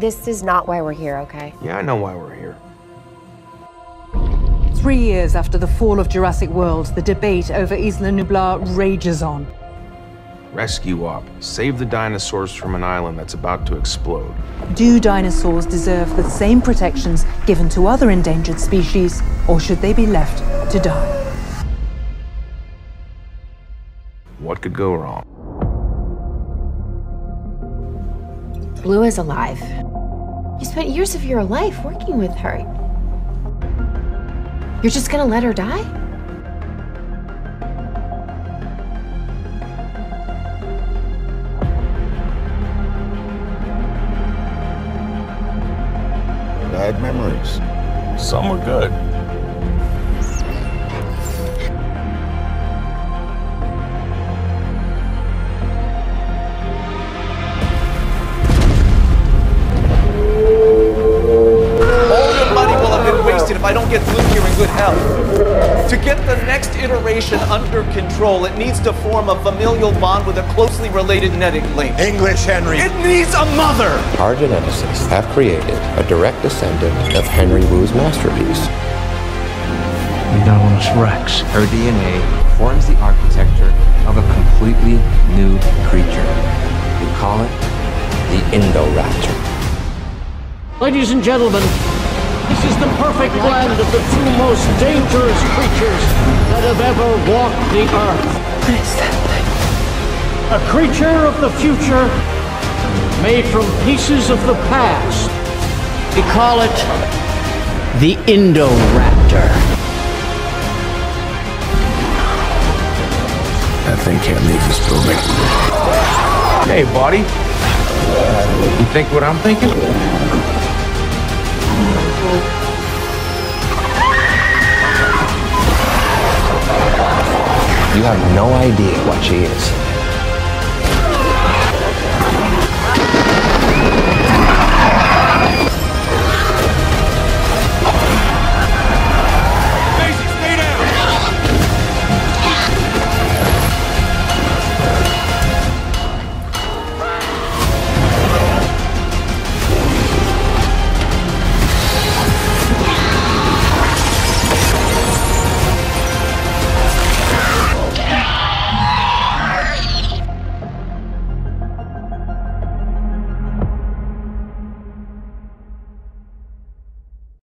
This is not why we're here, okay? Yeah, I know why we're here. Three years after the fall of Jurassic World, the debate over Isla Nublar rages on. Rescue Op. Save the dinosaurs from an island that's about to explode. Do dinosaurs deserve the same protections given to other endangered species, or should they be left to die? What could go wrong? Blue is alive. You spent years of your life working with her. You're just gonna let her die? Bad memories. Some were good. Blue here in good health. To get the next iteration under control, it needs to form a familial bond with a closely related genetic link. English, Henry. It needs a mother! Our geneticists have created a direct descendant of Henry Wu's masterpiece. Megalosaurus rex. Her DNA forms the architecture of a completely new creature. We call it The Indoraptor. Ladies and gentlemen, this is the perfect blend of the two most dangerous creatures that have ever walked the earth. What is that thing? A creature of the future made from pieces of the past. We call it the Indoraptor. That thing can't leave this building. Hey, buddy. You think what I'm thinking? You have no idea what she is.